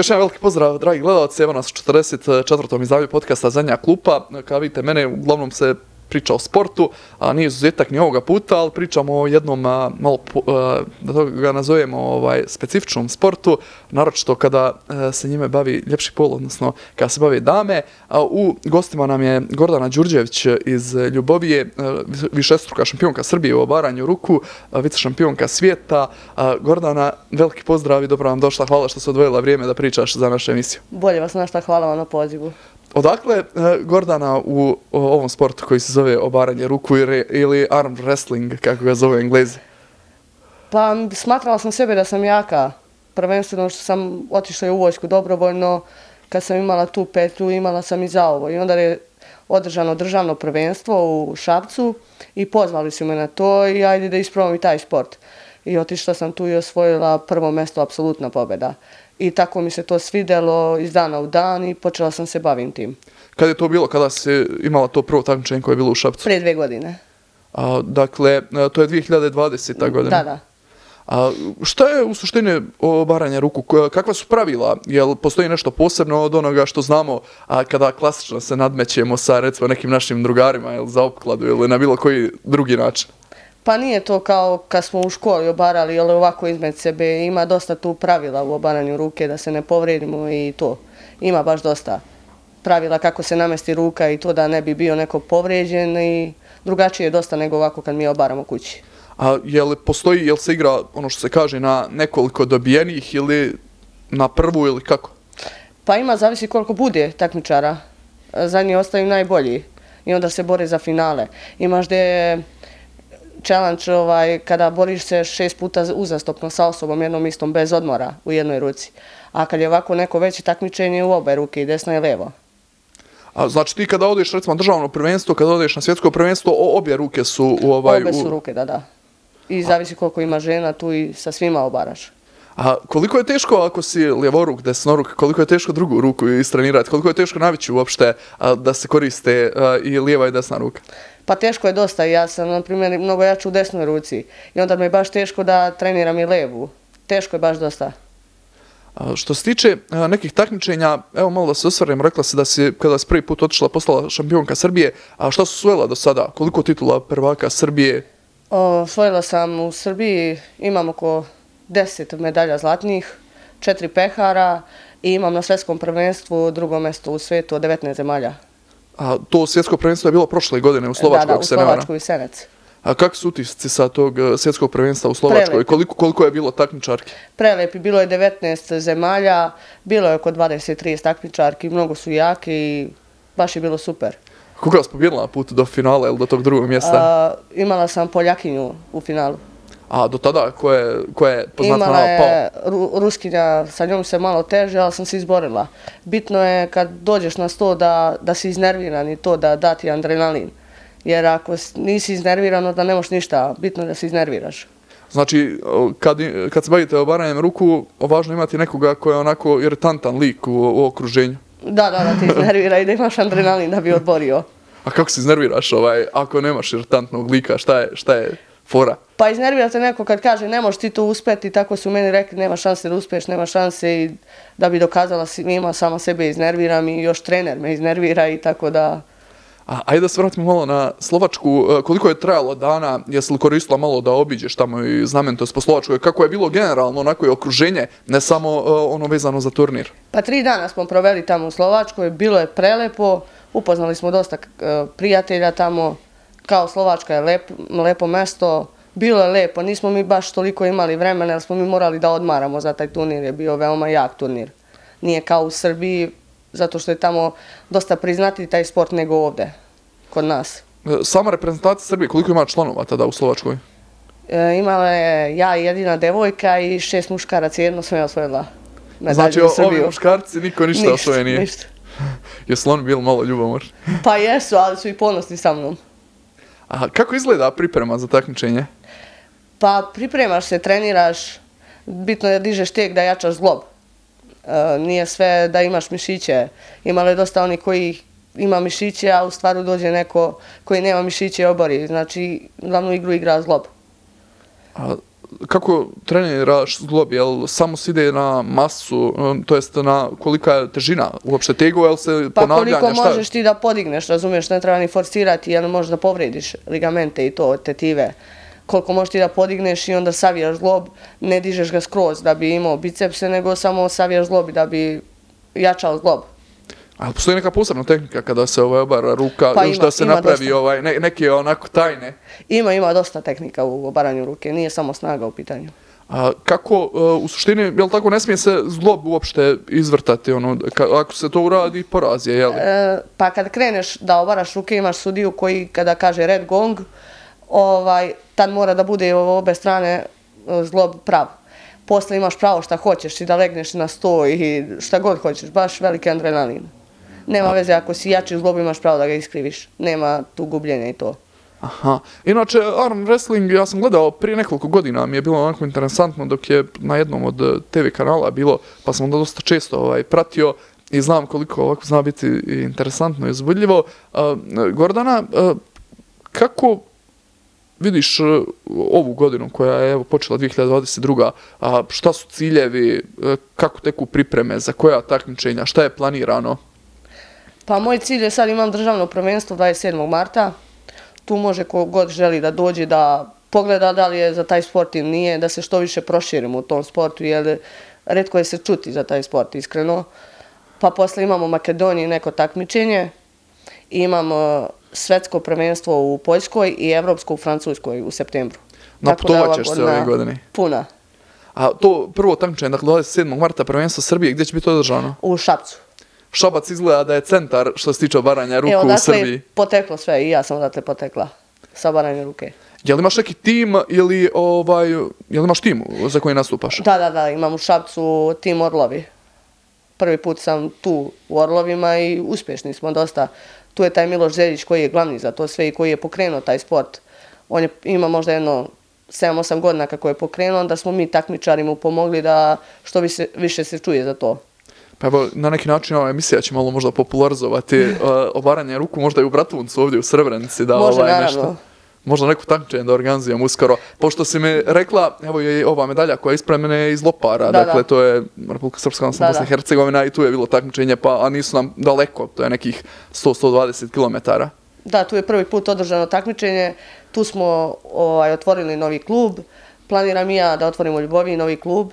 Još jedan veliki pozdrav, dragi gledalci, evo nas u 44. izdanju podcasta Zadnja klupa. Kada vidite mene, uglavnom se priča o sportu, a nije izuzetak ni ovoga puta, ali pričamo o jednom malo, da to ga nazovemo, ovaj, specifičnom sportu, naročito kada a, se njime bavi ljepši pol, odnosno kada se bave dame. U gostima nam je Gordana Đurđević iz Ljubovije, a, višestruka šampionka Srbije u obaranju ruku, vice šampionka svijeta. Gordana, veliki pozdrav i dobro vam došla. Hvala što se odvojila vrijeme da pričaš za našu emisiju. Bolje vas našta, hvala vam na pozivu. Odakle eh, Gordana u ovom sportu koji se zove obaranje ruku ili arm wrestling, kako ga zove englezi? Pa smatrala sam sebe da sam jaka. Prvenstveno što sam otišla u vojsku dobrovoljno. Kad sam imala tu petlju, imala sam i za ovo. I onda je održano državno prvenstvo u Šapcu i pozvali su me na to i ajde da isprobam i taj sport. I otišla sam tu i osvojila prvo mesto, apsolutna pobjeda i tako mi se to svidelo iz dana u dan i počela sam se bavim tim. Kada je to bilo, kada si imala to prvo takmičenje koje je bilo u Šapcu? Prije dve godine. A, dakle, to je 2020. godina? Da, da. A šta je u suštini obaranje ruku? Kakva su pravila? Jel postoji nešto posebno od onoga što znamo a kada klasično se nadmećemo sa recimo nekim našim drugarima ili za opkladu ili na bilo koji drugi način? Pa nije to kao kad smo u školi obarali, ali ovako izmed sebe ima dosta tu pravila u obaranju ruke da se ne povredimo i to. Ima baš dosta pravila kako se namesti ruka i to da ne bi bio neko povređen i drugačije je dosta nego ovako kad mi obaramo kući. A je li postoji, je li se igra ono što se kaže na nekoliko dobijenih ili na prvu ili kako? Pa ima, zavisi koliko bude takmičara. Za njih ostaju najbolji i onda se bore za finale. Imaš gdje je challenge ovaj, kada boriš se šest puta uzastopno sa osobom jednom istom bez odmora u jednoj ruci. A kad je ovako neko veće takmičenje u obe ruke i desno i levo. A znači ti kada odeš recimo državno prvenstvo, kada odeš na svjetsko prvenstvo, obje ruke su u ovaj... Obe su ruke, da, da. I zavisi koliko ima žena, tu i sa svima obaraš. A koliko je teško ako si ljevoruk, desnoruk, koliko je teško drugu ruku istrenirati, koliko je teško navići uopšte da se koriste i lijeva i desna ruka? Pa teško je dosta, ja sam na primjer mnogo jaču u desnoj ruci i onda mi je baš teško da treniram i levu. Teško je baš dosta. A što se tiče nekih takmičenja, evo malo da se osvrnem, rekla se da si kada si prvi put otišla postala šampionka Srbije, a šta su svojela do sada? Koliko titula prvaka Srbije? Svojila sam u Srbiji, imam oko deset medalja zlatnih, četiri pehara i imam na svetskom prvenstvu drugo mesto u svetu od 19 zemalja. A to svjetsko prvenstvo je bilo prošle godine u Slovačkoj, da, da, u Slovačkoj i Senec. A kako su utisci sa tog e, svjetskog prvenstva u Slovačkoj? Koliko, koliko je bilo takmičarki? Prelepi, bilo je 19 zemalja, bilo je oko 20-30 takmičarki, mnogo su jake i baš je bilo super. Koga vas pobjedila na putu do finala ili do tog drugog mjesta? A, imala sam Poljakinju u finalu. A do tada ko je, ko je poznat Imala je ru, Ruskinja, sa njom se malo teže, ali sam se izborila. Bitno je kad dođeš na sto da, da si iznerviran i to da dati adrenalin. Jer ako nisi iznerviran, da ne možeš ništa, bitno je da se iznerviraš. Znači, kad, kad se bavite obaranjem ruku, važno imati nekoga koji je onako irritantan lik u, u okruženju. Da, da, da ti iznervira i da imaš adrenalin da bi odborio. A kako se iznerviraš ovaj, ako nemaš irritantnog lika, šta je, šta je fora? Pa iznervira te neko kad kaže ne možeš ti to uspeti, tako su meni rekli nema šanse da uspeš, nema šanse i da bi dokazala svima, sama sebe iznerviram i još trener me iznervira i tako da... A, ajde da se vratimo malo na Slovačku. E, koliko je trajalo dana, jesi li koristila malo da obiđeš tamo i znamentost po Slovačkoj? Kako je bilo generalno onako je okruženje, ne samo uh, ono vezano za turnir? Pa tri dana smo proveli tamo u Slovačkoj, bilo je prelepo, upoznali smo dosta uh, prijatelja tamo, kao Slovačka je lep, lepo mesto, bilo je lepo, nismo mi baš toliko imali vremena, jer smo mi morali da odmaramo za taj turnir, je bio veoma jak turnir. Nije kao u Srbiji, zato što je tamo dosta priznati taj sport nego ovde, kod nas. E, sama reprezentacija Srbije, koliko ima članova tada u Slovačkoj? E, imala je ja jedina devojka i šest muškaraca, jedno sam ja osvojila. Znači, ovi muškarci, niko ništa osvoje nije? Ništa, ništa. Jesu oni bili malo ljubomor? Pa jesu, ali su i ponosni sa mnom. A kako izgleda priprema za takmičenje? Pa pripremaš se, treniraš, bitno je da dižeš tijek da jačaš zglob. E, nije sve da imaš mišiće. Ima li dosta oni koji ima mišiće, a u stvaru dođe neko koji nema mišiće i obori. Znači, glavnu igru igra zglob. A kako treniraš zglob? Jel samo se ide na masu, e, to jest na kolika je težina uopšte tegova, jel se Pa ponavljanja? koliko šta? možeš ti da podigneš, razumiješ, ne treba ni forsirati, jer možeš da povrediš ligamente i to, tetive. Koliko možeš ti da podigneš i onda savijaš zglob, ne dižeš ga skroz da bi imao bicepse, nego samo savijaš zglob da bi jačao zglob. A postoji neka posebna tehnika kada se ovaj obara ruka, Pa još ima- da se napravi dosta. ovaj, ne, neke onako tajne. Ima, ima dosta tehnika u obaranju ruke, nije samo snaga u pitanju. A kako, e, u suštini, jel tako, ne smije se zglob uopšte izvrtati, ono, ka, ako se to uradi, poraz je, jel? E, pa kad kreneš da obaraš ruke, imaš sudiju koji kada kaže red gong, ovaj, tad mora da bude obe strane e, zglob prav. Posle imaš pravo šta hoćeš i da legneš na sto i šta god hoćeš, baš veliki adrenalin. Nema veze, ako si jači zglob imaš pravo da ga iskriviš. Nema tu gubljenja i to. Aha. Inače, arm wrestling, ja sam gledao prije nekoliko godina, mi je bilo onako interesantno dok je na jednom od eh, TV kanala bilo, pa sam onda dosta često ovaj, pratio i znam koliko ovako zna biti i interesantno i uzbudljivo. Uh, Gordana, uh, kako vidiš ovu godinu koja je evo, počela 2022. A, šta su ciljevi, kako teku pripreme, za koja takmičenja, šta je planirano? Pa moj cilj je sad imam državno prvenstvo 27. marta. Tu može ko god želi da dođe da pogleda da li je za taj sport ili nije, da se što više proširimo u tom sportu, jer redko je se čuti za taj sport, iskreno. Pa posle imamo u Makedoniji neko takmičenje, imamo svetsko prvenstvo u Poljskoj i evropsko u Francuskoj u septembru. Tako da je ova Naputovat ćeš se ove godine. Puna, A to prvo takmičenje, dakle 27. marta prvenstvo Srbije, gdje će biti održano? u Šapcu. Šabac izgleda da je centar što se tiče obaranja ruku Evo, u Srbiji. je poteklo sve i ja sam odatle potekla sa baranjem ruke. Je li imaš neki tim ili ovaj, je li imaš tim za koji nastupaš? Da, da, da, imam u Šapcu tim Orlovi. Prvi put sam tu u Orlovima i uspješni smo dosta. Tu je taj Miloš Zeljić koji je glavni za to sve i koji je pokrenuo taj sport. On je, ima možda jedno 7-8 godina kako je pokrenuo, onda smo mi takmičari mu pomogli da što više, više se čuje za to. Pa evo, na neki način ova emisija će malo možda popularizovati uh, obaranje ruku, možda i u Bratuncu ovdje u Srebrenici da Može, ovaj naravno. nešto. Možda neku takmičenje da organizujem uskoro. Pošto si mi rekla, evo je ova medalja koja je ispred mene iz Lopara, Da, dakle da. to je Republika Srpska, odnosno Bosna i. Hercegovina i tu je bilo takmičenje, pa a nisu nam daleko, to je nekih 100-120 km. Da, tu je prvi put održano takmičenje, tu smo ovaj, otvorili novi klub, planiram i ja da otvorim u novi klub.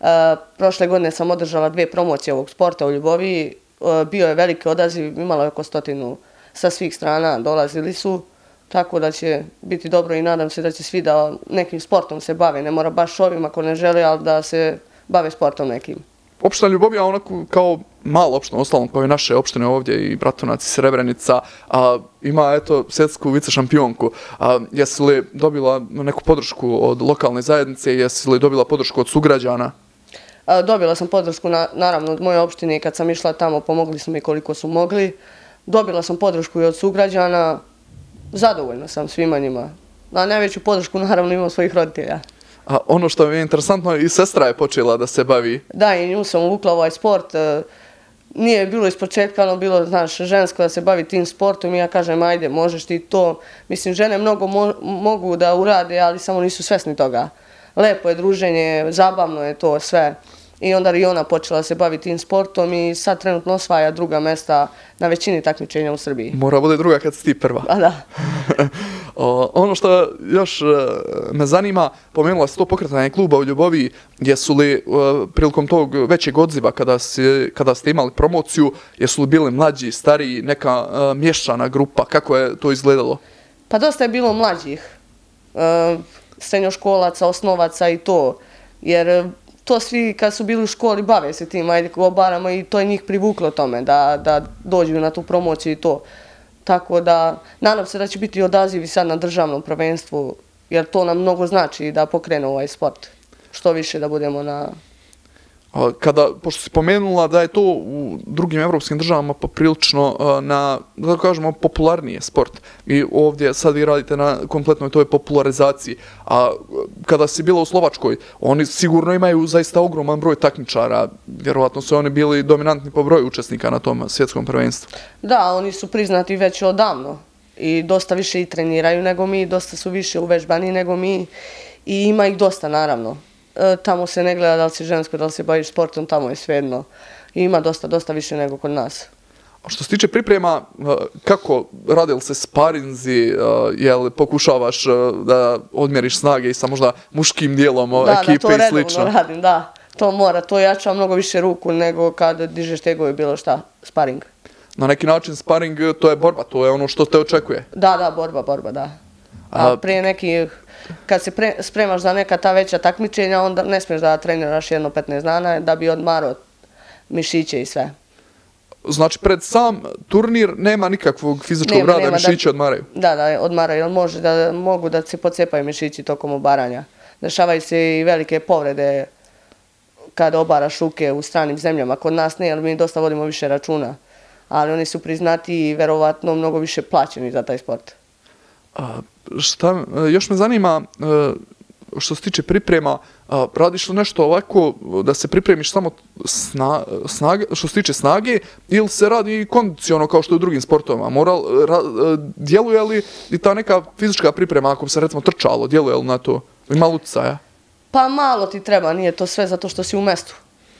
E, prošle godine sam održala dvije promocije ovog sporta u Ljuboviji, e, bio je veliki odaziv, imalo je oko stotinu sa svih strana, dolazili su, tako da će biti dobro i nadam se da će svi da nekim sportom se bave, ne mora baš ovim ako ne žele, ali da se bave sportom nekim. Opština Ljubovija onako kao mala opština, ostalom kao i naše opštine ovdje i Bratunac i Srebrenica, a, ima eto svjetsku vice šampionku. A, jesi li dobila neku podršku od lokalne zajednice, jesi li dobila podršku od sugrađana? Dobila sam podršku na, naravno od moje opštine kad sam išla tamo pomogli su mi koliko su mogli. Dobila sam podršku i od sugrađana. Zadovoljna sam svima njima. A najveću podršku naravno imam svojih roditelja. A ono što mi je interesantno, i sestra je počela da se bavi. Da, i nju sam uvukla ovaj sport. e, Nije bilo iz početka, ono bilo, znaš, žensko da se bavi tim sportom i ja kažem, ajde, možeš ti to. Mislim, žene mnogo mo mogu da urade, ali samo nisu svesni toga. Lepo je druženje, zabavno je to sve. I onda i ona počela se baviti tim sportom i sad trenutno osvaja druga mesta na većini takmičenja u Srbiji. Mora bude druga kad si ti prva. A da. O, ono što još e, me zanima, pomenula se to pokretanje kluba u Ljubovi, jesu li e, prilikom tog većeg odziva kada, si, kada ste imali promociju, jesu li bili mlađi, stariji, neka e, mješana grupa, kako je to izgledalo? Pa dosta je bilo mlađih, e, srednjoškolaca, osnovaca i to, jer to svi kad su bili u školi bave se tim, ajde ko i to je njih privuklo tome da, da dođu na tu promociju i to. Tako da, nadam se da će biti odazivi sad na državnom prvenstvu, jer to nam mnogo znači da pokrene ovaj sport. Što više da budemo na... A, Kada, pošto si pomenula da je to u drugim evropskim državama poprilično na, da kažemo, popularnije sport. I ovdje sad vi radite na kompletnoj toj popularizaciji. A kada si bila u Slovačkoj, oni sigurno imaju zaista ogroman broj takmičara. Vjerovatno su oni bili dominantni po broju učesnika na tom svjetskom prvenstvu. Da, oni su priznati već odavno i dosta više i treniraju nego mi, dosta su više uvežbani nego mi i ima ih dosta naravno. E, tamo se ne gleda da li si žensko, da li se baviš sportom, tamo je svejedno. I ima dosta, dosta više nego kod nas. A što se tiče priprema, uh, kako radi li se sparinzi, uh, jel pokušavaš da odmjeriš snage i sa možda muškim dijelom Da, da, ekipe to i slično? redovno radim, da. To mora, to jača mnogo više ruku nego kad dižeš tegovi bilo šta, sparing. Na neki način sparing to je borba, to je ono što te očekuje. Da, da, borba, borba, da. A, prije nekih, kad se pre, spremaš za neka ta veća takmičenja, onda ne smiješ da treniraš jedno 15 dana da bi odmarao mišiće i sve. Znači, pred sam turnir nema nikakvog fizičkog Nema, rada, nema, da- mišići odmaraju. Da, da, odmaraju, jer može da, mogu da se pocepaju mišići tokom obaranja. Dešavaju se i velike povrede kada obaraš ruke u stranim zemljama. Kod nas ne, jer mi dosta vodimo više računa. Ali oni su priznati i verovatno mnogo više plaćeni za taj sport. A, šta, e, još me zanima, e, što se tiče priprema, a, radiš li nešto ovako da se pripremiš samo sna, snage, što se tiče snage ili se radi i kondiciono kao što je u drugim sportovima? Moral, ra, djeluje li i ta neka fizička priprema, ako bi se recimo trčalo, djeluje li na to? Ima li utjecaja? Pa malo ti treba, nije to sve zato što si u mestu.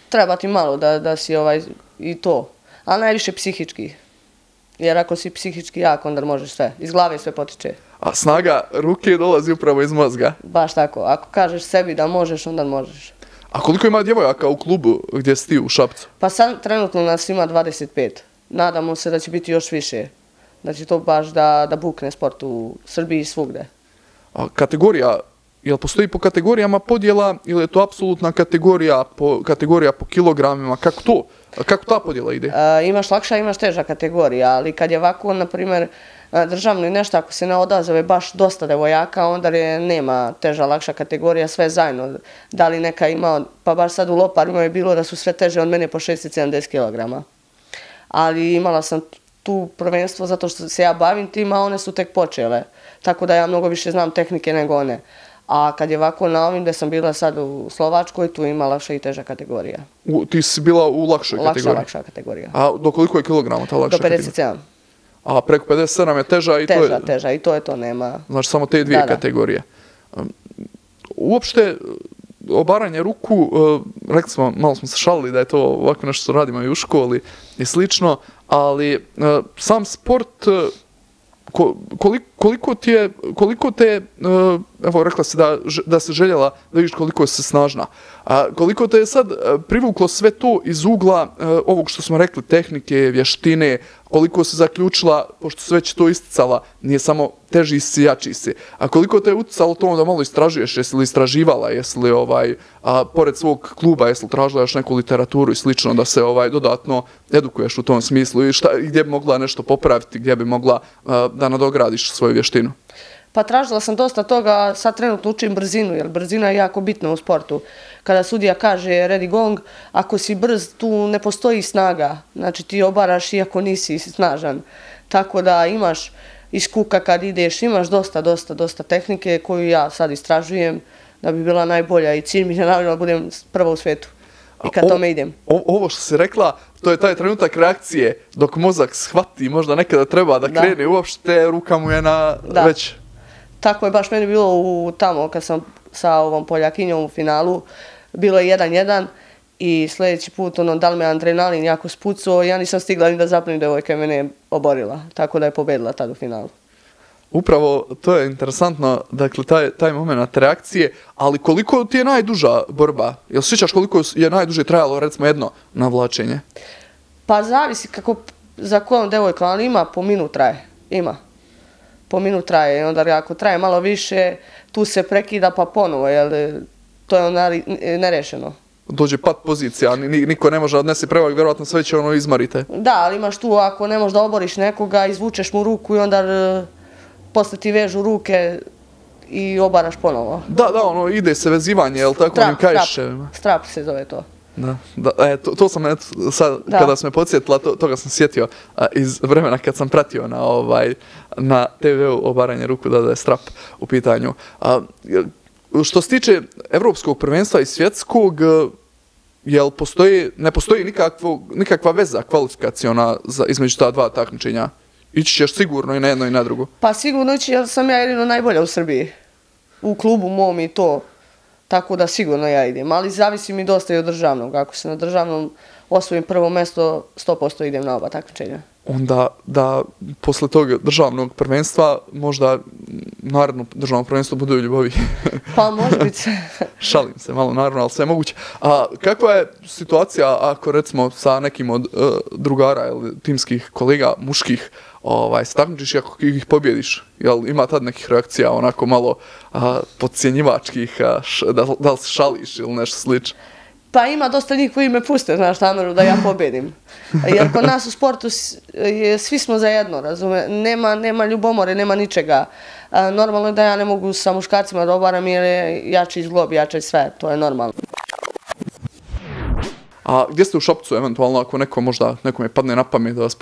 Treba ti malo da, da si ovaj i to. A najviše psihički. Jer ako si psihički jak, onda možeš sve. Iz glave sve potiče. A snaga ruke dolazi upravo iz mozga. Baš tako. Ako kažeš sebi da možeš, onda možeš. A koliko ima djevojaka u klubu gdje si ti u Šapcu? Pa sad trenutno nas ima 25. Nadamo se da će biti još više. Da će to baš da, da bukne sport u Srbiji i svugde. A kategorija, jel postoji po kategorijama podjela ili je to apsolutna kategorija po, kategorija po kilogramima? Kako to? Kako ta podjela ide? E, imaš lakša, imaš teža kategorija, ali kad je ovako, na primjer, državno i nešto, ako se ne odazove baš dosta devojaka, onda je, nema teža, lakša kategorija, sve zajedno. Da li neka ima, pa baš sad u Loparima je bilo da su sve teže od mene po 670 kg. Ali imala sam tu prvenstvo zato što se ja bavim tim, a one su tek počele. Tako da ja mnogo više znam tehnike nego one. A kad je ovako na ovim gde sam bila sad u Slovačkoj, tu ima lakša i teža kategorija. U, ti si bila u lakšoj Lakša, kategoriji. lakša kategorija. A do koliko je kilograma ta Do lakša kategorija? 57. A preko 57 je teža i to Teža, je... teža i to je to, nema. Znači samo te dvije Da, kategorije. Um, Uopšte, obaranje ruku, uh, rekli smo, malo smo se šalili da je to ovako nešto što radimo i u školi i slično, ali uh, sam sport, ko, koliko, koliko ti je, koliko te, e, evo rekla si da, da se željela da vidiš koliko si snažna, a koliko te je sad e, privuklo sve to iz ugla e, ovog što smo rekli, tehnike, vještine, koliko se zaključila, pošto se već to isticala, nije samo teži si, jači si. A koliko te je uticalo to da malo istražuješ, jesi li istraživala, jesi li ovaj, a, pored svog kluba, jesi li tražila još neku literaturu i slično, da se ovaj dodatno edukuješ u tom smislu i šta, gdje bi mogla nešto popraviti, gdje bi mogla a, da nadogradiš svoju vještinu? Pa tražila sam dosta toga, sad trenutno učim brzinu, jer brzina je jako bitna u sportu. Kada sudija kaže ready gong, ako si brz, tu ne postoji snaga. Znači ti obaraš iako nisi snažan. Tako da imaš iz kuka kad ideš, imaš dosta, dosta, dosta tehnike koju ja sad istražujem da bi bila najbolja i cilj mi je naravno da budem prva u svetu. I kad O- tome idem. O, ovo što si rekla, to je taj trenutak reakcije dok mozak shvati možda nekada treba da Da. krene, uopšte ruka mu je na Da. već... Tako je baš meni bilo u tamo kad sam sa ovom Poljakinjom u finalu. Bilo je 1-1 i sljedeći put ono, da li me adrenalin jako spucao, ja nisam stigla ni da zapnem devojka je mene oborila. Tako da je pobedila tad u finalu. Upravo to je interesantno, dakle, taj, taj moment reakcije, ali koliko ti je najduža borba? Jel sjećaš koliko je najduže trajalo, recimo, jedno navlačenje? Pa zavisi kako, za kojom devojkom, ali ima po minut traje. Ima. Po minut traje. I onda ako traje malo više, tu se prekida pa ponovo, jer to je onda nerešeno. Dođe pat pozicija, ni- ni- niko ne može odnese prevak, vjerojatno sve će ono izmarite. Da, ali imaš tu, ako ne možeš da oboriš nekoga, izvučeš mu ruku i onda posle ti vežu ruke i obaraš ponovo. Da, da, ono, ide se vezivanje, jel tako, onim kajševima. strap se zove to. Da, da, e, to, to sam, eto, sad, Da. kada sam me podsjetila, to, toga sam sjetio a, iz vremena kad sam pratio na, ovaj, na TV-u obaranje ruku, da, da je strap u pitanju. A, što se tiče evropskog prvenstva i svjetskog, e, jel postoji, ne postoji nikakvo, nikakva veza kvalifikaciona za, između ta dva takmičenja? Ići ćeš sigurno i na jedno i na drugo. Pa sigurno će, jer sam ja jedino najbolja u Srbiji. u klubu mom i to, tako da sigurno ja idem. Ali zavisi mi dosta i od državnog. Ako se na državnom osvojim prvo mesto, 100% idem na oba takmičenja. Onda da posle tog državnog prvenstva možda naredno državno prvenstvo budu u ljubavi. pa može biti. Šalim se malo naravno, ali sve je moguće. A kakva je situacija ako recimo sa nekim od uh, drugara ili timskih kolega muških ovaj, staknučiš i ako ih pobjediš, jel ima tad nekih reakcija onako malo a, podcjenjivačkih, a, š, da, da li se šališ ili nešto slično? Pa ima dosta njih koji me puste, znaš, Tamaru, da ja pobjedim. Jer kod nas u sportu je, svi smo zajedno, razume, nema, nema ljubomore, nema ničega. A, normalno je da ja ne mogu sa muškarcima da obaram jer je jači izglob, jači sve, to je normalno. A gdje ste u Šopcu, eventualno, ako neko možda, nekome padne na pamet da vas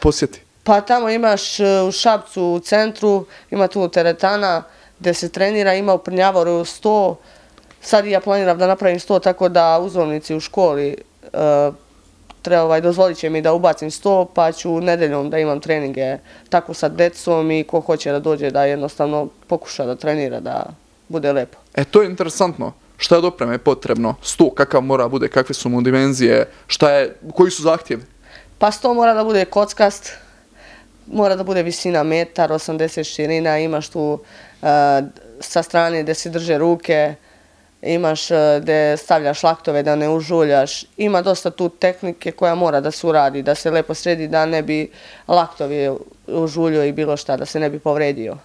posjeti? Pa tamo imaš e, u Šapcu u centru, ima tu teretana gdje se trenira, ima u Prnjavoru 100. Sad ja planiram da napravim 100 tako da uzovnici u školi uh, treba ovaj, dozvolit će mi da ubacim 100 pa ću nedeljom da imam treninge tako sa decom i ko hoće da dođe da jednostavno pokuša da trenira da bude lepo. E to je interesantno. Šta je od opreme potrebno? 100 kakav mora bude, kakve su mu dimenzije, šta je, koji su zahtjevi? Pa 100 mora da bude kockast, mora da bude visina metar, 80 širina, imaš tu uh, sa strane gde se drže ruke, imaš uh, gde stavljaš laktove da ne užuljaš. Ima dosta tu tehnike koja mora da se uradi, da se lepo sredi, da ne bi laktovi užuljio i bilo šta, da se ne bi povredio.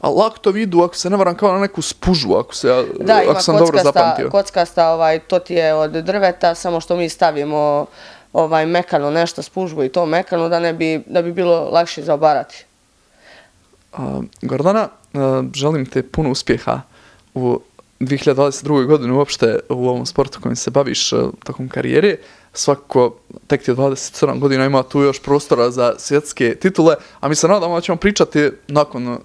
A laktovi idu, ako se ne varam, kao na neku spužu, ako, se, da, ako sam dobro zapamtio. Da, ima kockasta, ovaj, to ti je od drveta, samo što mi stavimo ovaj mekano nešto spužbu i to mekano da ne bi da bi bilo lakše za obarati. Gordana, uh, želim te puno uspjeha u 2022. godini uopšte u ovom sportu kojim se baviš uh, tokom karijere. Svako tek ti je 27 godina ima tu još prostora za svjetske titule, a mi se nadamo da ćemo pričati nakon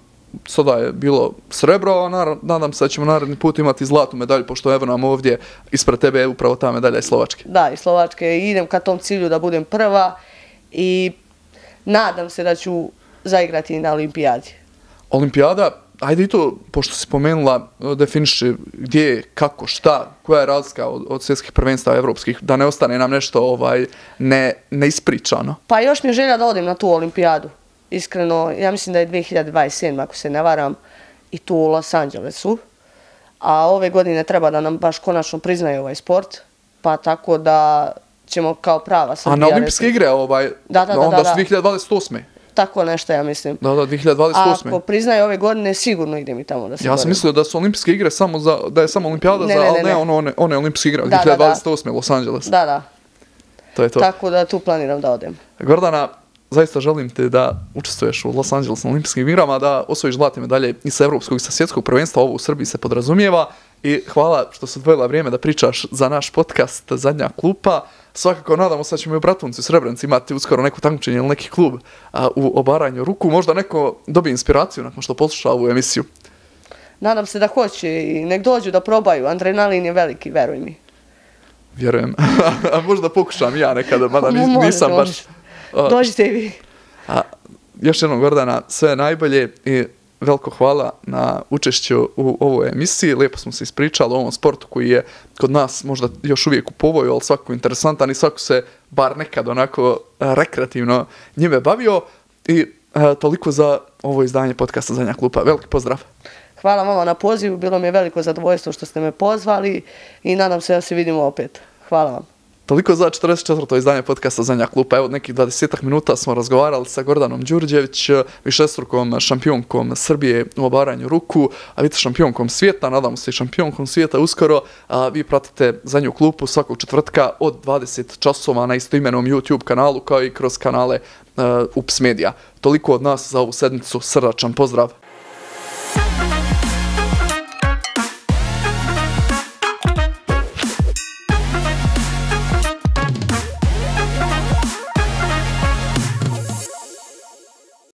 sada je bilo srebro, a nadam se da ćemo naredni put imati zlatnu medalju, pošto evo nam ovdje ispred tebe je upravo ta medalja iz Slovačke. Da, iz Slovačke. Idem ka tom cilju da budem prva i nadam se da ću zaigrati na olimpijadi. Olimpijada, ajde i to, pošto si pomenula, definiši gdje je, kako, šta, koja je razlika od, od svjetskih prvenstva evropskih, da ne ostane nam nešto ovaj ne, neispričano. Pa još mi je želja da odim na tu olimpijadu iskreno, ja mislim da je 2027, ako se ne varam, i tu u Los Angelesu. A ove godine treba da nam baš konačno priznaju ovaj sport, pa tako da ćemo kao prava Srbija... A na olimpijske igre ovaj, da, da, da, onda su 2028. Tako nešto, ja mislim. Da, da, 2028. A ako priznaju ove godine, sigurno ide mi tamo da se Ja sam mislio da su olimpijske igre samo za, da je samo olimpijada ne, za, ali ne, ne, ono, one, one olimpijske igre, da, 2028. Da, da. Los Angeles. Da, da. To je to. Tako da tu planiram da odem. Gordana, zaista želim te da učestvuješ u Los Angeles na olimpijskim igrama, da osvojiš zlatne medalje i sa evropskog i sa svjetskog prvenstva, ovo u Srbiji se podrazumijeva. I hvala što se odvojila vrijeme da pričaš za naš podcast Zadnja klupa. Svakako nadamo se da ćemo i u Bratuncu i Srebrenci imati uskoro neko takmičenje ili neki klub a, u obaranju ruku. Možda neko dobije inspiraciju nakon što posluša ovu emisiju. Nadam se da hoće i nek dođu da probaju. Adrenalin je veliki, veruj mi. Vjerujem. a možda pokušam ja nekada, mada nis, nisam baš... Dođite i vi. A, još jednom, Gordana, sve najbolje i veliko hvala na učešću u ovoj emisiji. Lijepo smo se ispričali o ovom sportu koji je kod nas možda još uvijek u povoju, ali svako interesantan i svako se bar nekad onako e, rekreativno njime bavio. I e, toliko za ovo izdanje podcasta Zanja Klupa. Veliki pozdrav. Hvala vama na pozivu, bilo mi je veliko zadovoljstvo što ste me pozvali i nadam se da se vidimo opet. Hvala vam. Toliko za 44. izdanje podcasta Zanja Klupa. Evo nekih 20 minuta smo razgovarali sa Gordanom Đurđević, višestrukom šampionkom Srbije u obaranju ruku, a vidite šampionkom svijeta, nadamo se i šampionkom svijeta uskoro. A, vi pratite Zanju Klupu svakog četvrtka od 20 časova na istoimenom YouTube kanalu kao i kroz kanale uh, Ups Media. Toliko od nas za ovu sedmicu. Srdačan pozdrav!